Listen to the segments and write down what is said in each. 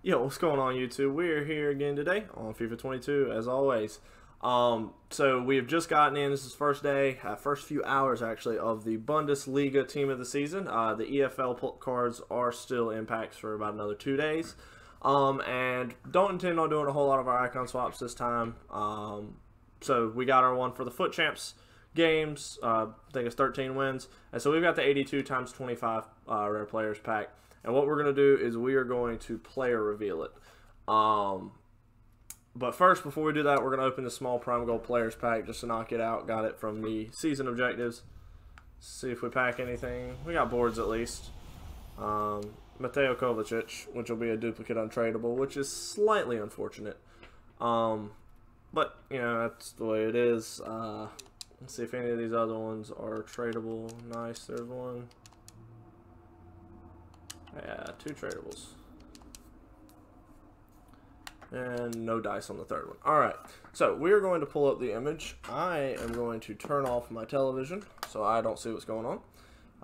Yo, what's going on YouTube? We're here again today on FIFA 22 as always. Um, so we have just gotten in. This is first day, uh, first few hours actually of the Bundesliga team of the season. Uh, the EFL cards are still in packs for about another two days, um, and don't intend on doing a whole lot of our icon swaps this time. Um, so we got our one for the FUT Champs games. Uh, I think it's 13 wins, and so we've got the 82 times 25 uh, rare players pack. And what we're going to do is we are going to player reveal it. Um, but first, before we do that, we're going to open the small prime gold players pack just to knock it out. Got it from the season objectives. See if we pack anything. We got boards at least. Um, Mateo Kovacic, which will be a duplicate untradeable, which is slightly unfortunate. Um, but, you know, that's the way it is. Uh, let's see if any of these other ones are tradable. Nice, there's one. Yeah, two tradables. And no dice on the third one. Alright, so we're going to pull up the image. I am going to turn off my television so I don't see what's going on.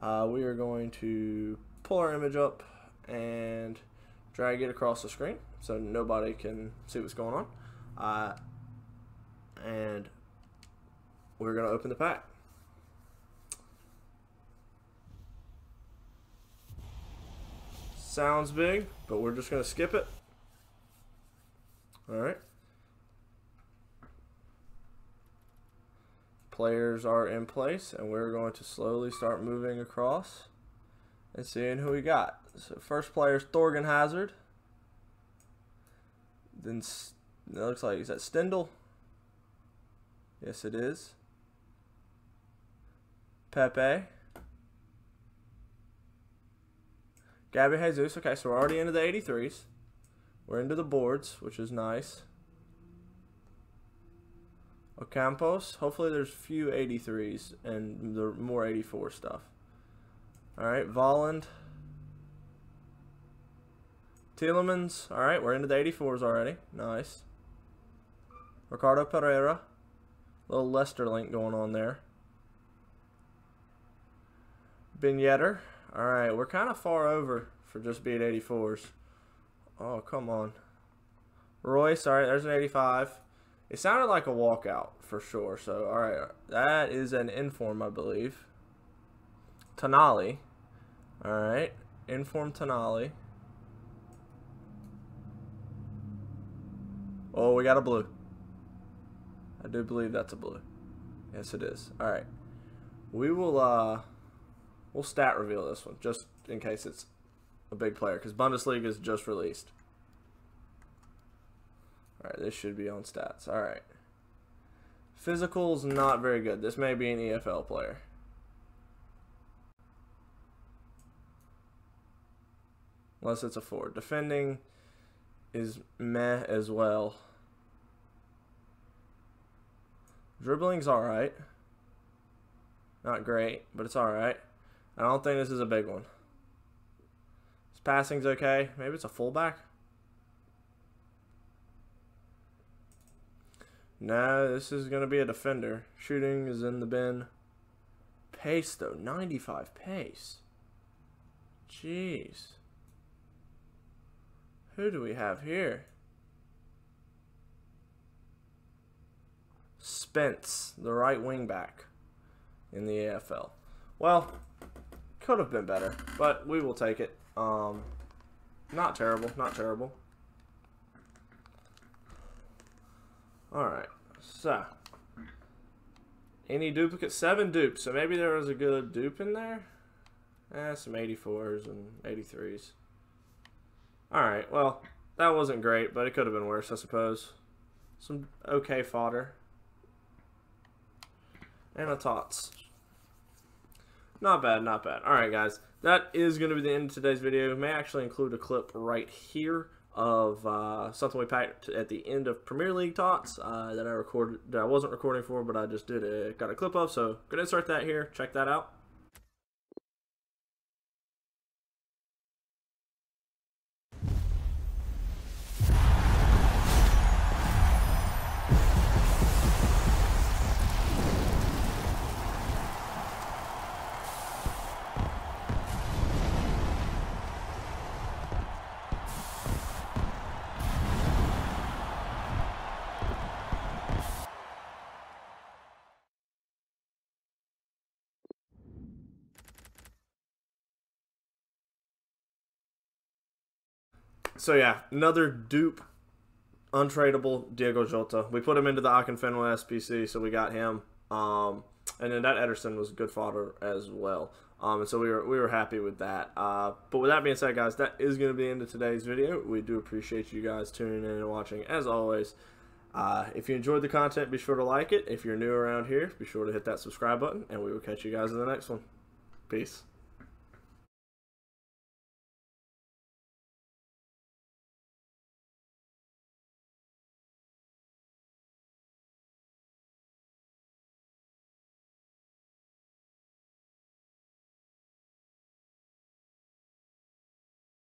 Uh, we are going to pull our image up and drag it across the screen so nobody can see what's going on. Uh, and we're going to open the pack. Sounds big, but we're just going to skip it. Alright. Players are in place, and we're going to slowly start moving across and seeing who we got. So first player is Thorgan Hazard. Then it looks like, is that Stindl? Yes, it is. Pepe. Gabby Jesus. Okay, so we're already into the 83s. We're into the boards, which is nice. Ocampos. Hopefully there's a few 83s and the more 84 stuff. Alright, Volland. Tielemans. Alright, we're into the 84s already. Nice. Ricardo Pereira. Little Leicester link going on there. Ben Yedder. Alright, we're kind of far over for just being 84s. Oh, come on. Reus, alright, there's an 85. It sounded like a walkout for sure. So, alright, that is an inform, I believe. Tonali. Alright, inform Tonali. Oh, we got a blue. I do believe that's a blue. Yes, it is. Alright. We will, uh... We'll stat reveal this one, just in case it's a big player, because Bundesliga is just released. Alright, this should be on stats. Alright. Physical's not very good. This may be an EFL player. Unless it's a forward. Defending is meh as well. Dribbling's alright. Not great, but it's alright. I don't think this is a big one. His passing's okay. Maybe it's a fullback. No, this is going to be a defender. Shooting is in the bin. Pace, though. 95 pace. Jeez. Who do we have here? Spence, the right wing back in the EFL. Well, could have been better, but we will take it. Um, not terrible, not terrible. Alright, so. Any duplicate? Seven dupes, so maybe there was a good dupe in there? Eh, some 84s and 83s. Alright, well, that wasn't great, but it could have been worse, I suppose. Some okay fodder. And a tots. Not bad, not bad. All right, guys. That is going to be the end of today's video. may actually include a clip right here of uh, something we packed at the end of Premier League Tots uh, that I recorded that I wasn't recording for, but I just did a, got a clip of. So, gonna insert that here. Check that out. So yeah, another dupe, untradeable Diego Jota. We put him into the Akinfenwa SBC, so we got him. Um, and then that Ederson was a good fodder as well. Um, and so we were we were happy with that. Uh, but with that being said, guys, that is going to be the end of today's video. We do appreciate you guys tuning in and watching as always. Uh, if you enjoyed the content, be sure to like it. If you're new around here, be sure to hit that subscribe button, and we will catch you guys in the next one. Peace.